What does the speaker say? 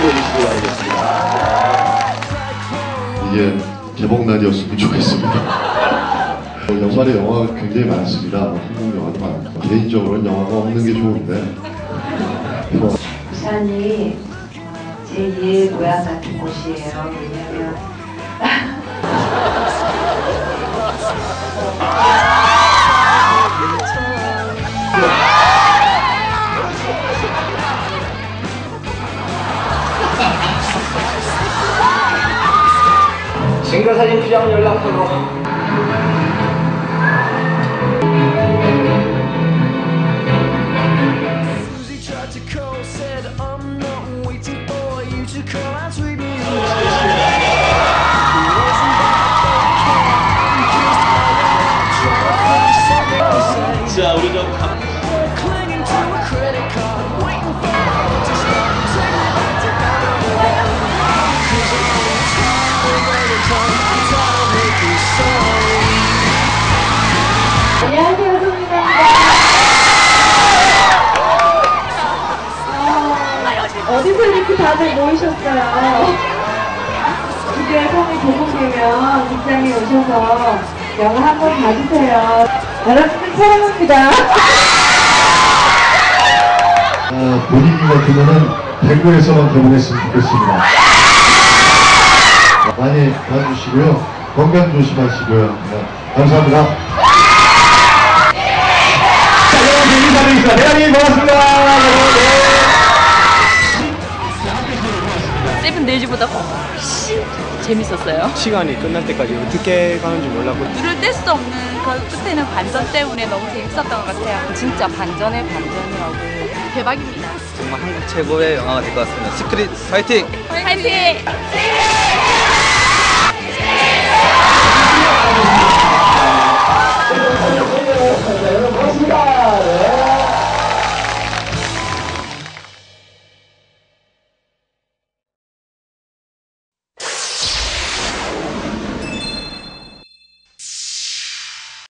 박수로 주시기 바라겠습니다. 이게 개봉날이었으면 좋겠습니다. 뭐 연말에 영화가 굉장히 많습니다. 뭐 한국 영화도 많고 개인적으로는 영화가 없는 게 좋은데 부산이 제2의 고향 같은 곳이에요. 왜냐면 증거 사진 필요하면 연락하고. Tried to call, said 어, 어디서 이렇게 다들 모이셨어요? 이제 성이 개봉되면 직장에 오셔서 영화 한 번 봐주세요. 여러분들 사랑합니다. 아, 본인 같으면은 대구에서만 개봉했으면 좋겠습니다. 많이 봐주시고요. 건강 조심하시고요. 네, 감사합니다. 자, 여러분, 인사드리겠습니다. 대장님, 고맙습니다. 세븐 데이즈보다 훨씬 재밌었어요. 시간이 끝날 때까지 어떻게 가는지 몰랐고 눈을 뗄 수 없는 그 끝에는 반전 때문에 너무 재밌었던 것 같아요. 진짜 반전의 반전이라고 대박입니다. 정말 한국 최고의 영화가 될 것 같습니다. 시크릿 파이팅! 화이팅!